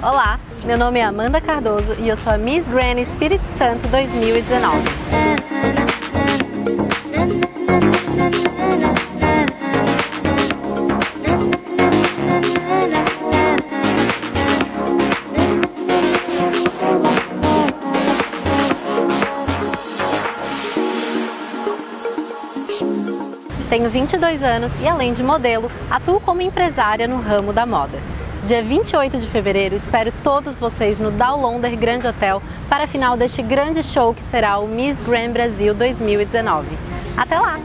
Olá, meu nome é Amanda Cardoso e eu sou a Miss Granny Espírito Santo 2019. Tenho 22 anos e, além de modelo, atuo como empresária no ramo da moda. Dia 28 de fevereiro, espero todos vocês no Dow London Grand Hotel para a final deste grande show que será o Miss Grand Brasil 2019. Até lá!